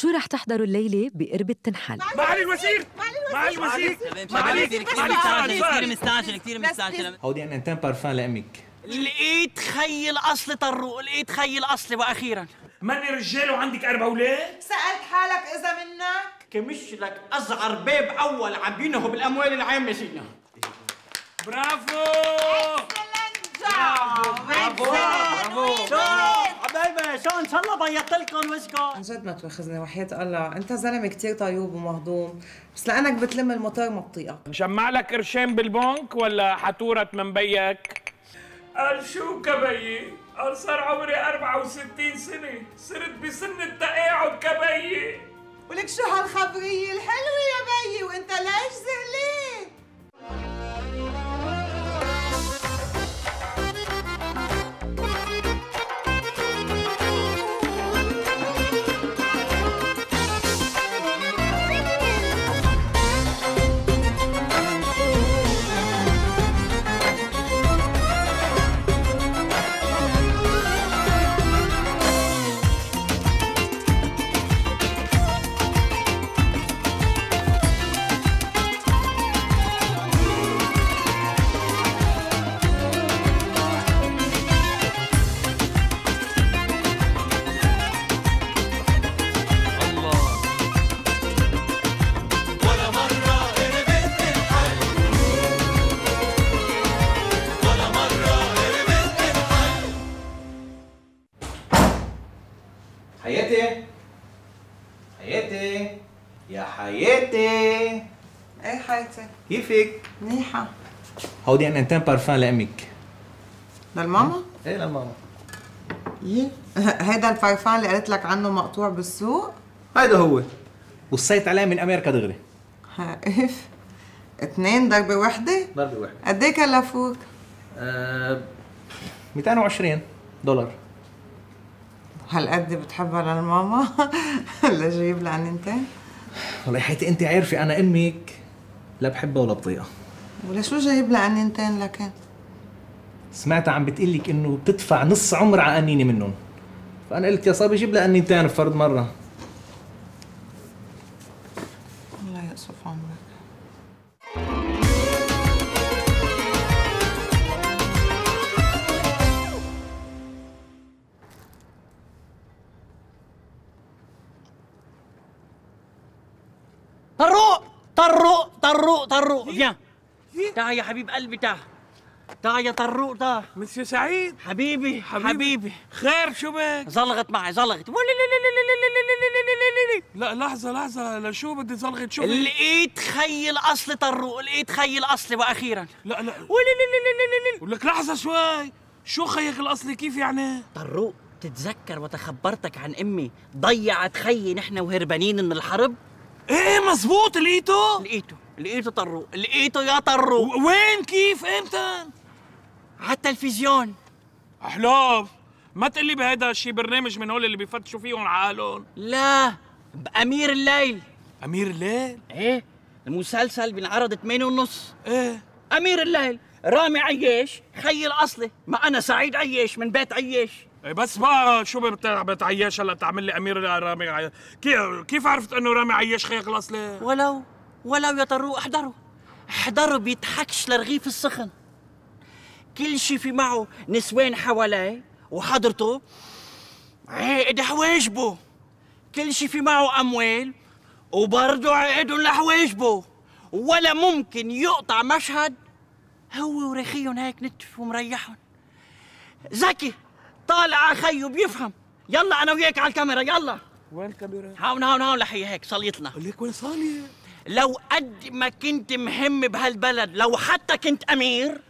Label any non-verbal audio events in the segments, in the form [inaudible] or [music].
شو رح تحضروا الليلة بقرب التنحل؟ معالي الوزير! معالي الوزير! معالي سؤال، كثير. مستعجل كثير مستعجل هودي أنا انتين بارفان لأمك. لقيت خي الاصل طروق لقيت خي الاصل وأخيرا. ماني رجال؟ وعندك أربع أولاد؟ سألت حالك إذا منك. كمش لك ازعر باب أول عم بينهب الاموال العامة فينا. برافو! حبايبي شو إن شاء الله بيضت لكم وجهكم. عن جد ما تواخذني وحياة الله أنت زلمة كتير طيوب ومهضوم. بس لأنك بتلم الموتور ما بطيئك نجمع لك قرشين بالبنك ولا حتورة من بيك؟ قال شو كبيي؟ قال صار عمري 64 سنة. صرت بسن التقاعد كبيي. ولك شو هالخبرية؟ الحلوة كيفك؟ منيحة هودي أنا انتين بارفان لأمك للماما؟ إيه لماما يي [laughs] هيدا الفرفان اللي قالت لك عنه مقطوع بالسوق؟ هيدا هو وصيت عليه من أمريكا دغري ها اف اثنين ضربة وحدة؟ ضربة واحدة قد إيه كلفوك؟ آه 220 دولار هالقد بتحبها للماما؟ [laughs] ولا جايب لها قنينتين؟ والله يا حياتي انت عارفة أنا أمك لا بحبها ولا بطيقها ولا شو جايب لها عننتين لكن؟ سمعتها عم بتقلك إنه بتدفع نص عمر على انينه منهم. فأنا قلت يا صاحبي جيب لها انينتين بفرض مرة. فيان تعال يا حبيب قلبي تعال تعال يا طروق تعال مسيو سعيد حبيبي حبيبي. حبيبي خير شو بك؟ زلغت معي زلغت لا لحظة لحظة لشو بدي زلغت شو؟ لقيت خي الاصل طروق لقيت خي الاصل وأخيرا لا لا ولك لحظة شوي شو خيك الأصلي كيف يعني؟ طروق تتذكر وتخبرتك عن امي ضيعت خيي نحن وهربانين من الحرب إيه مزبوط لقيته؟ لقيته لقيته طروق لقيته يا طروق و- وين؟ كيف؟ إمتى؟ على التلفزيون. احلام ما تقلي بهيدا الشي برنامج من هول اللي بيفتشوا فيهم عقلهم لا بأمير الليل. أمير الليل؟ إيه المسلسل بينعرض 8 ونص. إيه. أمير الليل رامي عياش خي الأصلي. ما أنا سعيد عياش من بيت عياش إيه بس بقى شو بت- بتعيش هلا تعمل لي أمير رامي عياش كيف كيف عرفت إنه رامي عياش خيك الأصلي؟ ولو ولو يا طروق احضروا احضروا بيضحكش لرغيف السخن. كل شي في معه نسوان حواليه وحضرته. عقد حواجبه كل شي في معه أموال وبرضه عقدهم لحواجبه ولا ممكن يقطع مشهد هو ورخيهم هيك نتف ومريحهم. زكي طالع خيه بيفهم. يلا أنا وياك على الكاميرا يلا. وين الكاميرا؟ هون هون هون لحي هيك صليتنا ليك وين صالي؟ لو قد ما كنت مهم بهالبلد لو حتى كنت أمير.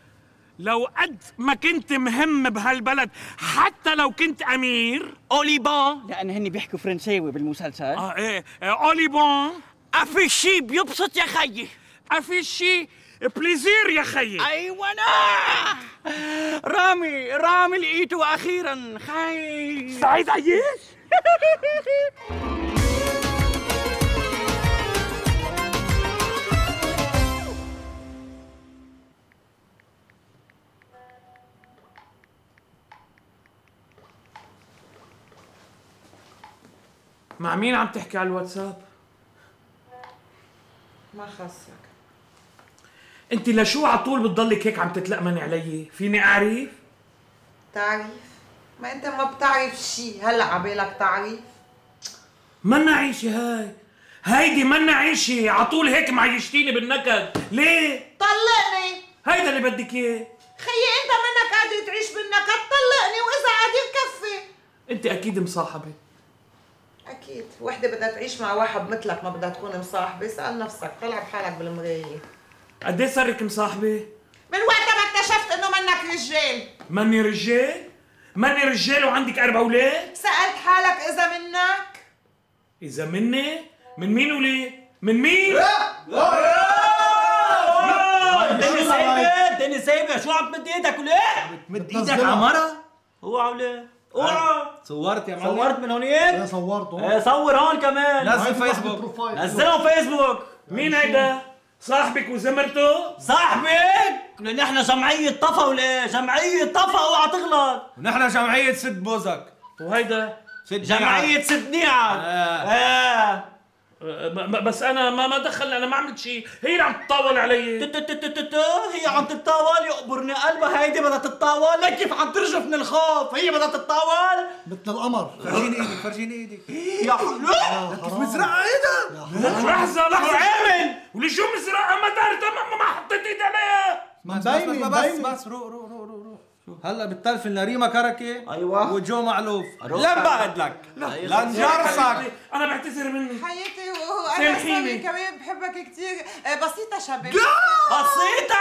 لو قد ما كنت مهم بهالبلد حتى لو كنت أمير. اوليبان لأن هن بيحكوا فرنساوي بالمسلسل. آه إيه آه، اولي بون افي شي بيبسط يا خيي افي شي بليزير يا خيي أيوه أنا. رامي رامي لقيته أخيرا خي سعيد عياش مع مين عم تحكي على الواتساب؟ ما خصك انت لشو على طول بتضلك هيك عم تتلقمني علي؟ فيني أعرف؟ تعريف ما انت ما بتعرف شيء هلا عبالك تعريف منا عيشة هاي. هيدي منا عيشة. على طول هيك معيشتيني بالنكد. ليه؟ طلقني. هيدا اللي بدك إياه. خيي انت منك قادر تعيش بالنكد؟ طلقني وإذا قادر كفي انت أكيد مصاحبة. أكيد وحده بدها تعيش مع واحد مثلك ما بدها تكون مصاحبه اسال نفسك طلع بحالك بالمرايه قد إيه صار لك مصاحبة من وقت ما اكتشفت انه منك رجال ماني رجال ماني رجال وعندك أربع أولاد سالت حالك اذا منك اذا مني من مين وليه من مين الدنيا سايبه الدنيا سايبه شو عم تمد إيدك وليه؟ مد إيدك على مرة اوعى وليه؟ اوعى صورت يا معلم. صورت من هونيك؟ أنا صورته. إيه صور هون كمان. نزل فيسبوك. نزلهم فيسبوك. مين هيدا؟ صاحبك وزمرته؟ صاحبك؟ لأن إحنا جمعية طفا ولا جمعية طفا أوعى تغلط. ونحن جمعية سد بوزك. وهيدا؟ سد جمعية سدنيعة آه. آه. أه، ب- ب- بس أنا ما ما دخلني أنا ما عملت شيء. هي اللي عم تطاول علي. هي عم تتطاول يقبرني قلبها. هيدي بدها تتطاول. لك كيف عم ترجف من الخوف؟ هي بدها تتطاول. مثل القمر. فرجيني إيدك فرجيني إيدك [laughs] يا حلو كيف مزرعة إيدك لحظة لحظة. عامل ولشو مزرعة؟ ما تعرف ما, ما حطيت إيدي عليها. ما بس بس بس بس روق روق. هلا بتلفن لريما كركي أيوة. وجو معلوف. لن بعد لك. لن جرسك أنا بعتذر منك. حياتي وأنا سامحيني. سامي كمان بحبك كثير بسيطة شباب. بسيطة!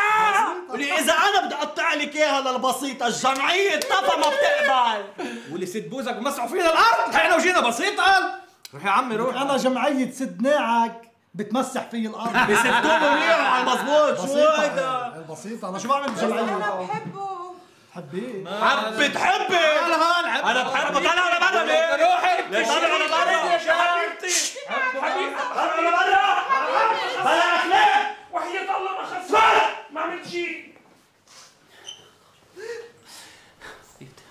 ولي إذا أنا بدي أقطع عليك إياها للبسيطة الجمعية طفا ما بتقبل. واللي سد بوزك ومسحوا فينا الأرض. إحنا وجينا بسيط قال روح يا عمي روح أنا جمعية سدناعك بتمسح في الأرض. بسبتوه منيح على المظبوط شو هيدا؟ البسيطة. أنا شو بعمل أنا بجمعية؟ بحبه. حبيه حبة حبة أنا بحبه طلع على برا. ليه روحي. طلع على برا. يا حبيبتي. حبيبتي طلع على برا. بلاك ليه وحياة الله ما خسرت ما عملت شيء.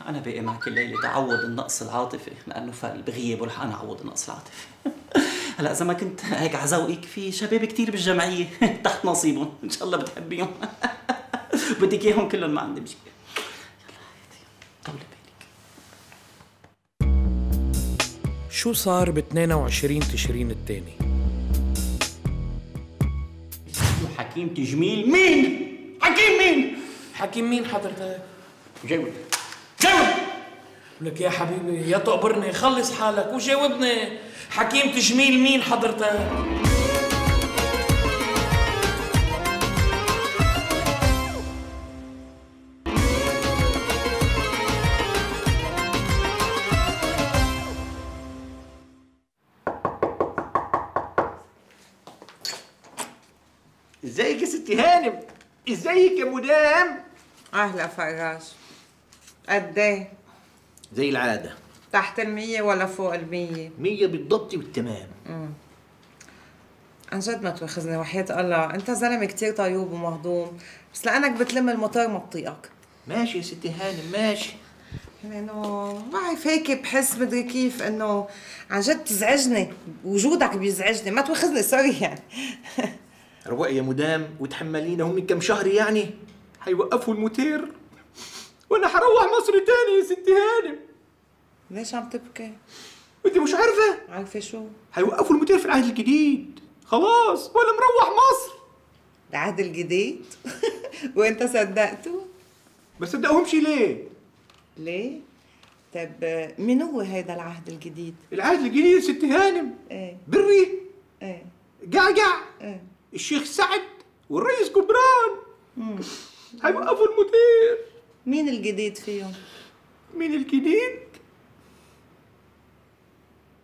أنا باقي معك الليلة تعوض النقص العاطفي لأنه فل بغياب ورح أنا أعوض النقص العاطفي. [laughs] هلأ إذا ما كنت هيك على ذوقك في شباب كتير بالجمعية [laughs] تحت نصيبهم. إن شاء الله بتحبيهم. [laughs] بدك إياهم كلهم ما عندي مشكلة. شو صار ب 22 تشرين الثاني؟ حكيم تجميل مين؟ حكيم مين؟ حكيم مين حضرتك؟ جاوب جاوب لك يا حبيبي يا تقبرني خلص حالك وجاوبني حكيم تجميل مين حضرتك؟ ازيك يا مدام أهلا فراج قد إيه؟ زي العادة. تحت المية ولا فوق المية؟ مية بالضبط والتمام. عن جد ما تواخذني وحياة الله. أنت زلمة كتير طيوب ومهضوم بس لأنك بتلم المطار ما بطيقك. ماشي يا ستي هانم ماشي. انه ما بعرف هيك بحس مدري كيف إنه عن جد بتزعجني. وجودك بيزعجني. ما تواخذني سوري يعني. [laughs] روقي يا مدام وتحملينا هم كم شهر يعني؟ هيوقفوا الموتير. وأنا هروح مصر تاني يا ستي هانم. ليش عم تبكي؟ انت مش عارفة؟ عارفة شو؟ هيوقفوا الموتير في العهد الجديد. خلاص وأنا مروح مصر. العهد الجديد؟ [laughs] وانت صدقته؟ ما صدقهمش ليه؟ ليه؟ طيب مين هو هيدا العهد الجديد؟ العهد الجديد يا ستي هانم. إيه. بري. إيه. قعقع. إيه. الشيخ سعد والرئيس جبران هيوقفوا الموتير مين الجديد فيهم؟ مين الجديد؟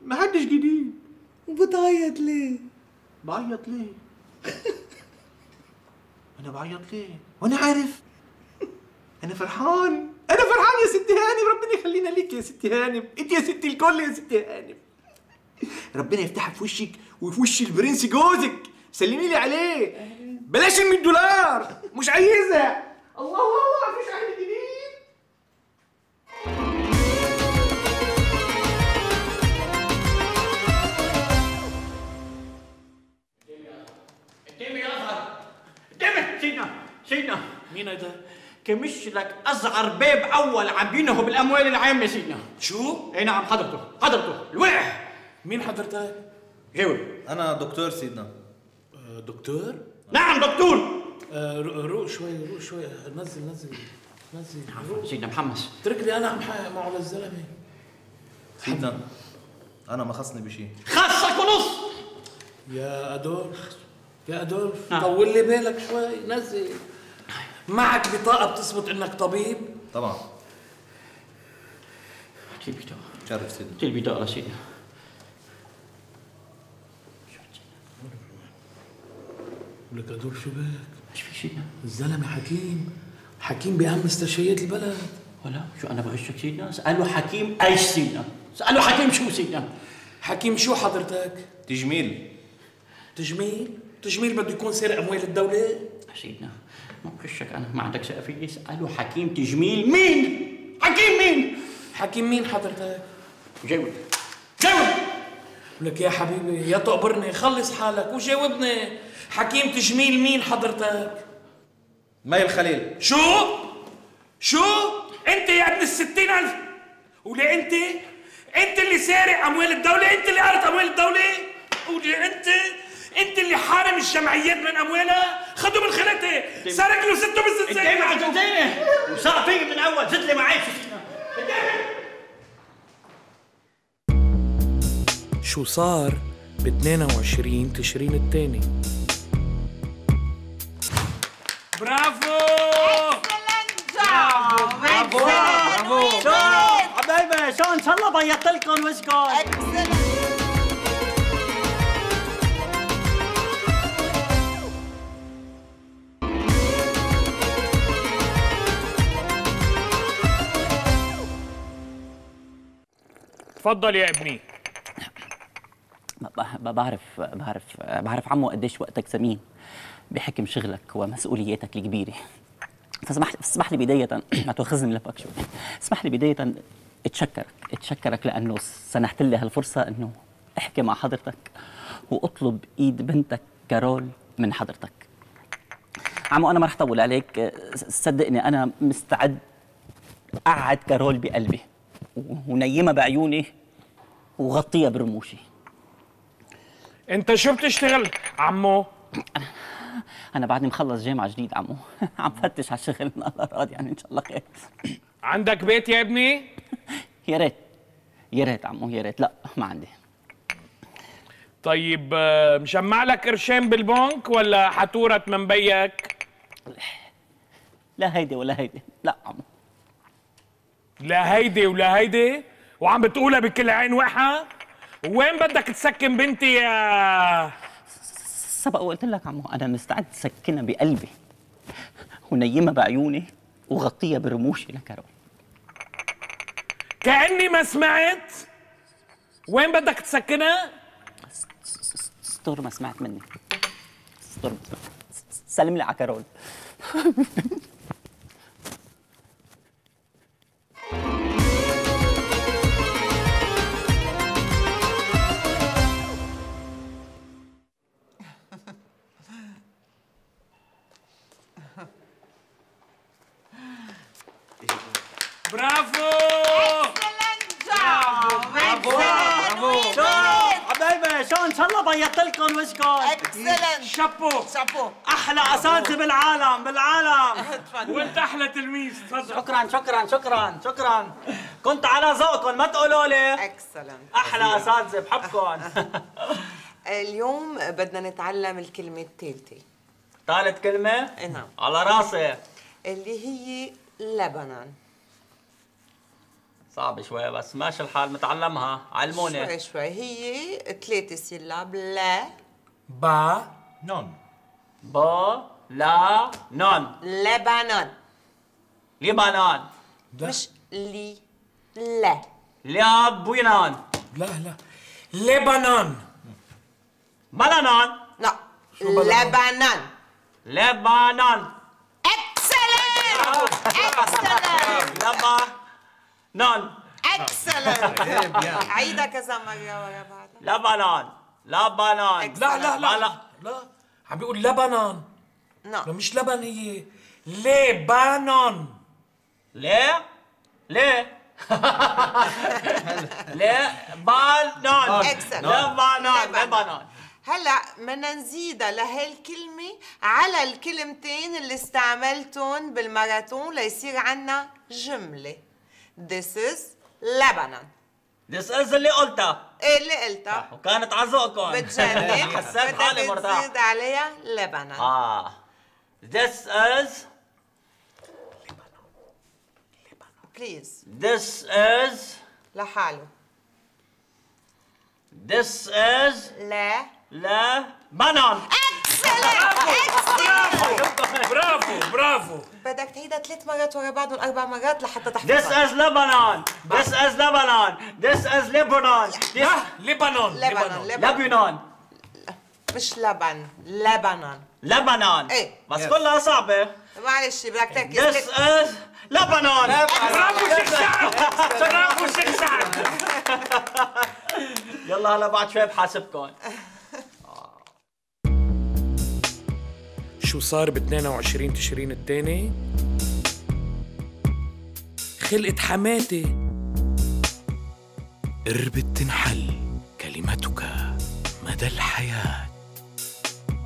ما حدش جديد وبتعيط ليه؟ بعيط ليه؟ [laughs] أنا بعيط ليه؟ وأنا عارف أنا فرحان أنا فرحان يا ستي هانم ربنا يخلينا ليك يا ستي هانم أنت يا ستي الكل يا ستي هانم ربنا يفتحها في وشك وفي وش البرنس جوزك سلمي لي عليه. بلاش ال 100 دولار. مش عايزها. الله الله مفيش عيل جديد. الدم يا أزهر. سينا سينا مين ده؟ كمش لك اصغر باب أول عاملينه بالأموال العامة سيدنا. شو؟ أي نعم حضرته. حضرته. الوقع. مين حضرتك؟ جاوب أنا دكتور سيدنا. دكتور؟ نعم دكتور. آه، رو- روق شوي روق شوي. نزل نزل نزل. روق. سيدنا محمس اتركني أنا عم حقق معه للزلمه سيدنا أنا ما خصني بشيء خاصك ونص يا أدولف يا أدولف نعم. طول لي بالك شوي. نزل. معك بطاقة بتثبت إنك طبيب؟ طبعا. تجيب بطاقة. شرف سيدنا. تجيب بطاقة سيدنا لك ادولف شو بك؟ إيش في سيدنا الزلمة حكيم. حكيم باهم مستشفيات البلد. ولا؟ شو أنا بغشك سيدنا؟ اسأله حكيم أيش سيدنا؟ اسأله حكيم شو سيدنا؟ حكيم شو حضرتك؟ تجميل. تجميل؟ تجميل بده يكون سارق أموال الدولة؟ سيدنا ما بغشك أنا ما عندك شقفية اسأله حكيم تجميل. مين؟ حكيم مين؟ حكيم مين حضرتك؟ جاوب لك يا حبيبي يا تقبرني خلص حالك وجاوبني حكيم تجميل مين حضرتك؟ مي الخليل شو؟ شو؟ انت يا ابن الستين ألف وليه انت؟ انت اللي سارق أموال الدولة انت اللي قارت أموال الدولة وليه انت؟ انت اللي حارم الجمعيات من أموالها خدوا بالخلطة سرق له ستة انت مع بالزنزانة زنزانة وساق فيك من الأول زد لي معي شو شو صار ب 22 تشرين الثاني برافو! حبايبي شو إن شاء الله بيضت لكم وجهكم. تفضل يا ابني. بعرف بعرف بعرف عمو قديش وقتك ثمين بحكم شغلك ومسؤولياتك الكبيرة. فاسمح لي اسمح لي بداية [clears throat] ما تأخذني من لفك شوي. اسمح لي بداية اتشكرك. اتشكرك لأنه سنحت لي هالفرصة إنه أحكي مع حضرتك وأطلب إيد بنتك كارول من حضرتك. عمو أنا ما رح طول عليك. صدقني أنا مستعد أقعد كارول بقلبي ونيمها بعيوني وغطيها برموشي. انت شو بتشتغل؟ عمو. أنا بعدني مخلص جامعة جديد عمو. [laughs] عم فتش على الشغل من [laughs] الله راضي يعني إن شاء الله خير. عندك بيت يا ابني؟ [laughs] يا ريت. يا ريت عمو يا ريت. لا ما عندي. طيب آه، مجمع لك قرشين بالبنك ولا حتورة من بيك؟ لا هيدي ولا هيدي. لا عمو. لا هيدي ولا هيدي؟ وعم بتقولها بكل عين وقحة؟ وين بدك تسكن بنتي يا سبق وقلت لك عمو أنا مستعد سكنها بقلبي. ونيمها بعيوني وغطيها برموشي لكرو كأني ما سمعت. وين بدك تسكنها؟ ستور ما سمعت مني. ستور ما سمعت سلم لي على كارول [laughs] برافو! حبايبي شو ان شاء الله بيضت لكم وجهكم؟ excellent chapeau. chapeau. أحلى أساتذة بالعالم بالعالم. وانت أحلى تلميذ تفضل. شكرا شكرا شكرا شكرا. كنت على ذوقكم ما تقولوا لي. excellent أحلى أساتذة بحبكم. [laughs] اليوم بدنا نتعلم الكلمة الثالثة ثالث كلمة؟ نعم. على راسي. اللي هي لبنان. صعب شوي بس ماشي الحال متعلمها علموني. شوي شوي. هي ثلاثة syllabes لا با نون. با لا نون. لبنان. لبنان. مش لي لا لبنان لا لا. لبنان. بلنان. لا. لبنان. لبنان. excellent excellent لبنان excellent عيدها كذا مرة ورا بعض لبنان لبنان لا لا لا بلا- لا عم بيقول لبنان نعم لا مش لبن هي لبنان ليه؟ ليه؟ ليه؟ بانون Excellent. لبنان لبنان. لبنان هلا بدنا نزيدها لهالكلمة على الكلمتين اللي استعملتهم بالماراثون ليصير عنا جملة. This is Lebanon. This is اللي قلتها إيه اللي قلتها وكانت على ذوقكم بتجنن. [laughs] حسيت حالي مرتاح. تزيد عليها لبنان آه. This is بليز This is لحاله. This is لا لبنان برافو برافو. بدك تعيدها ثلاث مرات ورا بعضهم أربع مرات لحتى This تحفظها is Lebanon. This is Lebanon. This is Lebanon. This لا لبنان لبنان لبنان. لبنان. مش لبن لبنان. لبنان إيه. بس كلها صعبة. معلش بدك This تركز is لبنان برافو شيخ سعد. برافو شيخ سعد. [laughs] يلا هلا بعد شوي بحاسبكم. شو صار ب 22 تشرين الثاني؟ خلقت حماتي. قربت تنحل كلمتك مدى الحياة.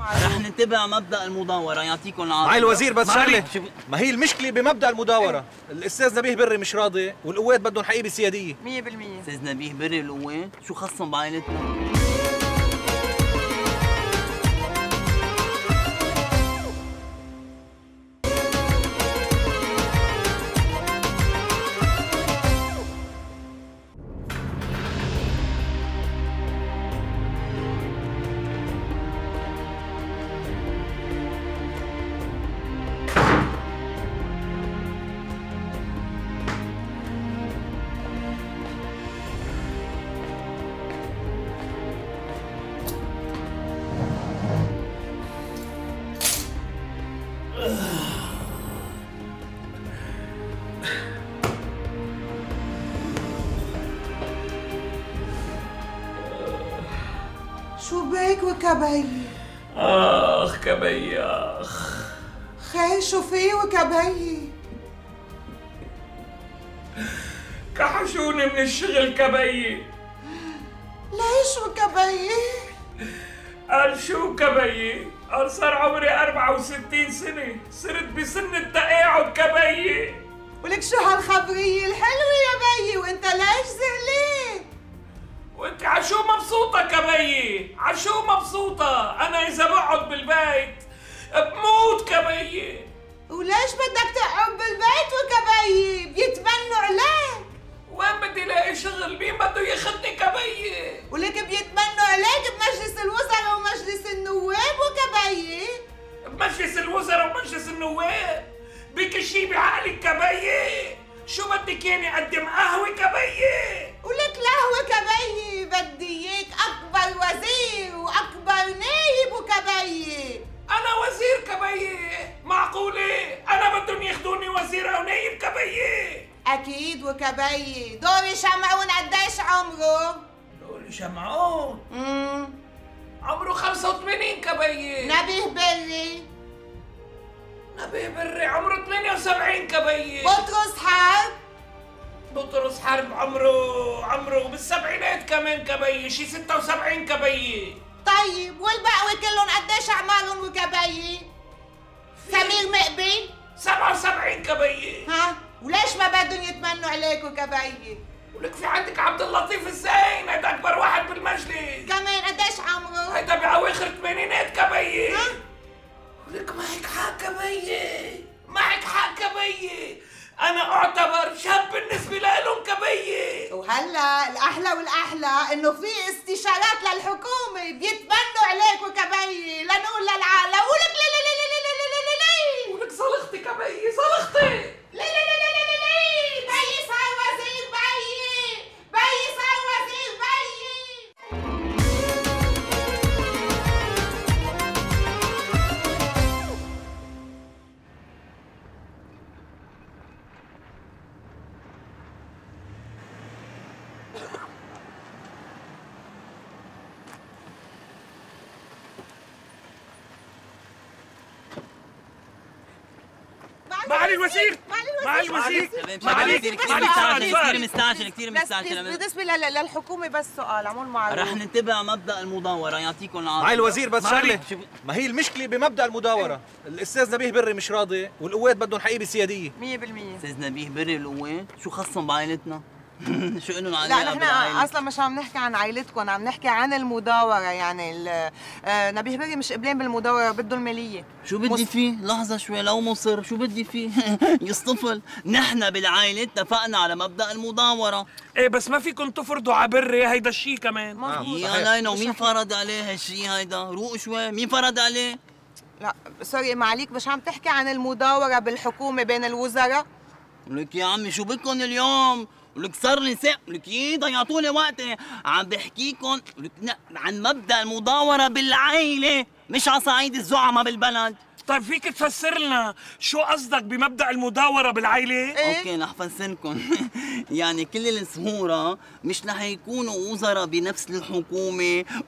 رح ننتبه مبدأ المداورة يعطيكم العافية. معالي الوزير بس. شغلة. ما هي المشكلة بمبدأ المداورة؟ الأستاذ نبيه بري مش راضي والقوات بدهم حقيبة سيادية. 100% أستاذ نبيه بري القوات شو خصهم بعائلتنا؟ بك وكبي آخ كبي آخ خير شو في وكبي كحشوني من الشغل كبي ليش وكبي قال شو كبي قال صار عمري 64 سنة. صرت بسن التقاعد كبي ولك شو هالخبرية؟ الحلوة يا بيي وإنت ليش زعلان؟ وانت عشو مبسوطة كبي عشو مبسوطة. أنا إذا بقعد بالبيت بموت كبي وليش بدك تقعد بالبيت وكبي بيتمنوا عليك. وين بدي الاقي شغل؟ مين بده ياخذني كبي ولك بيتمنوا عليك بمجلس الوزراء ومجلس النواب وكبي بمجلس الوزراء ومجلس النواب. بك شي بعقلك كبي شو بدك يعني أقدم قهوة كبي ولك لهوة كبي بدي إياك أكبر وزير وأكبر نايب وكبي أنا وزير كبي معقولة؟ أنا بدهم ياخذوني وزير أو نايب كبي أكيد وكبي دوري شمعون قديش عمره؟ دول شمعون. امم عمره 85 كبي نبيه بري. نبي بري عمره 78 كبي بطرس حرب؟ بطرس حرب عمره عمره بالسبعينات كمان كبي شي 76 كبي طيب والبقوة كلهم قديش اعمارهم وكبي سمير مقبل 77 كبي ها؟ وليش ما بدهم يتمنوا عليك وكبي ولك في عندك عبد اللطيف الزين هيدا أكبر واحد بالمجلس. كمان قديش عمره؟ هيدا بأواخر الثمانينات كبي ها؟ ولك معك حق كبي معك حق كبي أنا اعتبر شاب بالنسبة لهم كبيه وهلا الاحلى والاحلى انه في استشارات للحكومه بيتبنوا عليك وكبيه لنقول للعالم ولك لي لي لي لي لي لي لي ولك صلختي كبيه صلختي لي لي لي معالي الوزير! معالي الوزير! معالي الوزير! كثير مستعجل كثير مستعجل بالنسبة للحكومة بس سؤال عمول معروف. رح ننتبه مبدأ المداورة يعطيكم العافية. معالي الوزير بس شغلة ما هي المشكلة بمبدأ المداورة؟ الأستاذ نبيه بري مش راضي والقوات بدهم حقيبة سيادية. 100% أستاذ نبيه بري والقوات شو خصهم بعائلتنا؟ [laughs] شو انهم لا نحن بالعائله أصلا مش عم نحكي عن عائلتكم عم نحكي عن المداورة يعني آه، نبيه بري مش قبلان بالمداورة بده المالية شو بدي فيه؟ لحظة شوي لو مصر شو بدي فيه؟ [laughs] يصطفل نحن بالعائلة اتفقنا على مبدأ المداورة إيه بس ما فيكم تفرضوا على بري هيدا الشيء كمان مزبوط يا لينا ومين فرض عليه هالشي هيدا؟ روق شوي مين فرض عليه؟ لا سوري معليك مش عم تحكي عن المداورة بالحكومة بين الوزراء لك يا عمي شو بدكم اليوم؟ ولك صار ساعة ولك يي ضيعتوا لي وقتي عم بحكيكم ولك عن مبدأ المداورة بالعائلة مش على صعيد الزعماء بالبلد. طيب فيك تفسر لنا شو قصدك بمبدأ المداورة بالعائله إيه؟ okay رح فسركم. [laughs] يعني كل السهورة مش رح يكونوا وزراء بنفس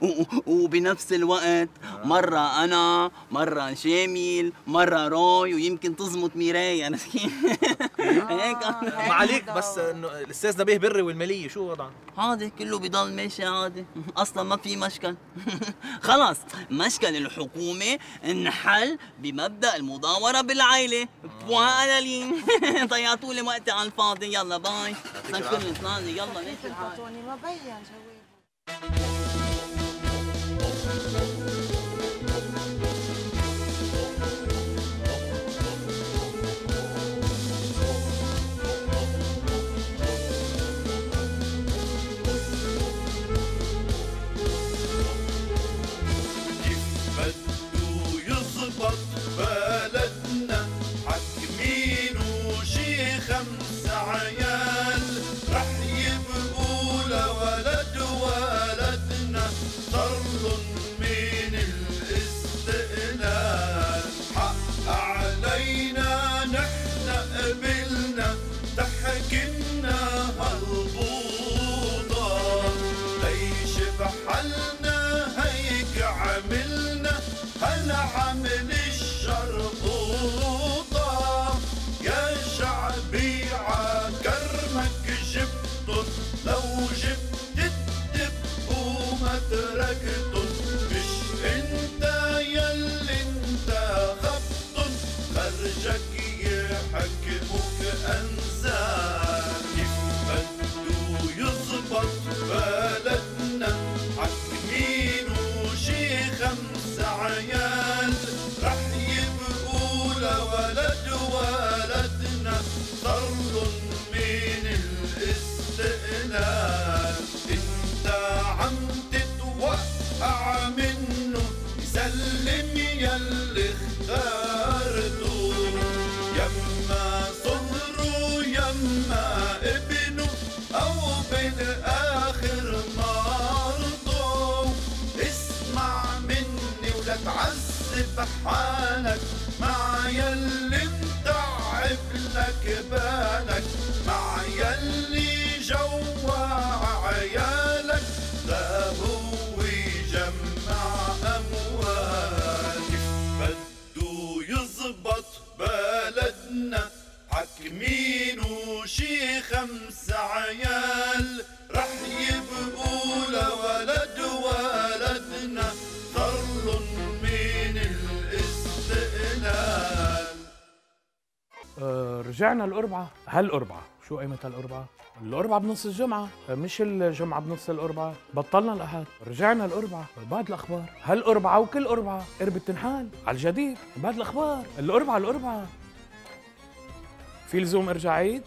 و- وبنفس الوقت. مرة أنا مرة شامل مرة روي ويمكن تزمط ميراي أنا [laughs] هيك. [laughs] ما عليك بس إنه الأستاذ نبيه بري والماليه شو وضعهم عادي كله بضل ماشي عادي. أصلا ما في مشكل. خلص مشكل الحكومة انحل بمبدأ المداوره بالعائلة. بوالالين [laughs] ضيعتوا لي وقتي على الفاضي. يلا باي. سكرني طلعني يلا توني ما بين جواب رجعنا الأربعة. هالأربعة. شو قيمة هالأربعة؟ الأربعة بنص الجمعة. مش الجمعة بنص الأربعة. بطلنا الأحد. رجعنا الأربعة. بعد الأخبار. هالأربعة وكل أربعة. قربت تنحال على الجديد. بعد الأخبار. الأربعة الأربعة. في لزوم ارجع عيد؟